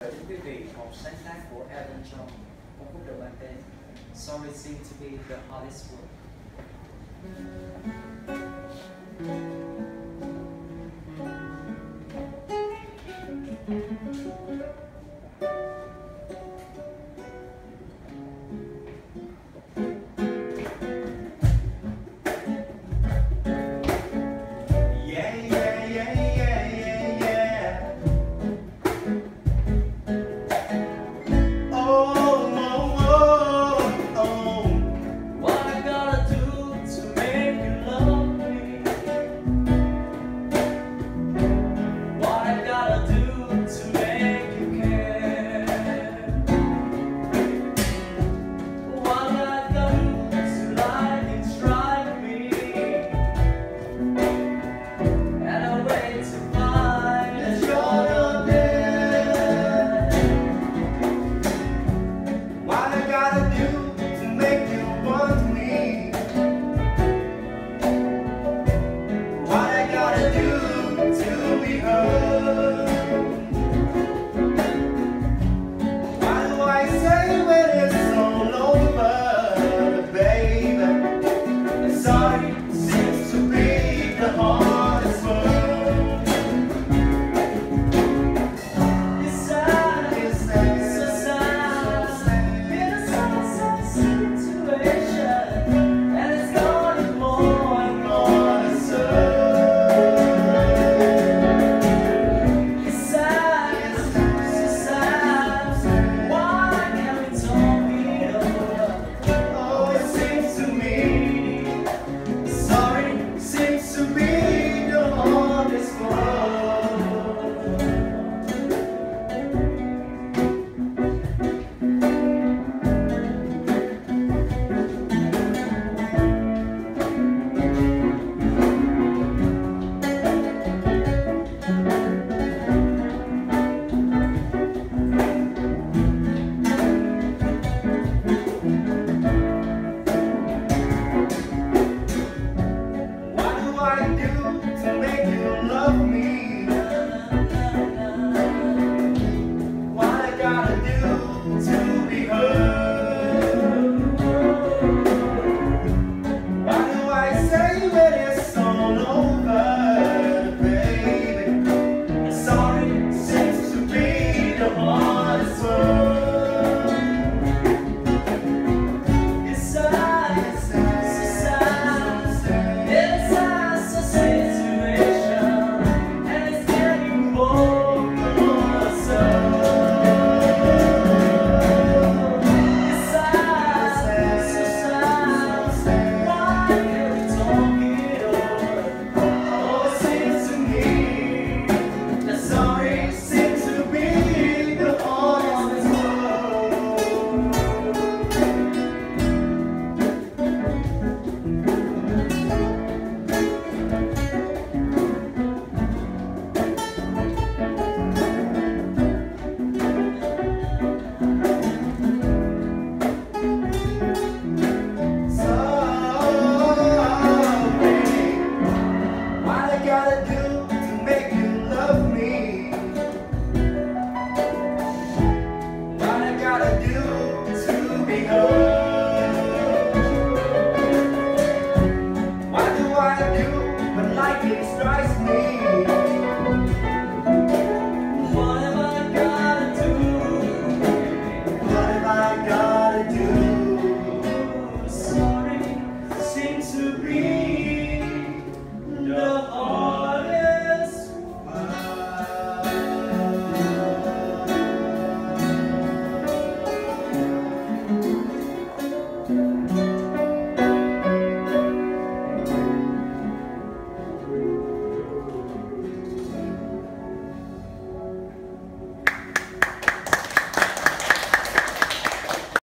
quý vị, một sáng tác của Elton John cũng cũng được mang tên Sorry Seem to be the hardest word. Yeah, yeah, yeah. Why do I say